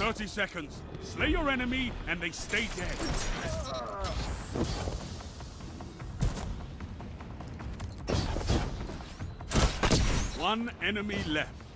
30 seconds. Slay your enemy and they stay dead. One enemy left.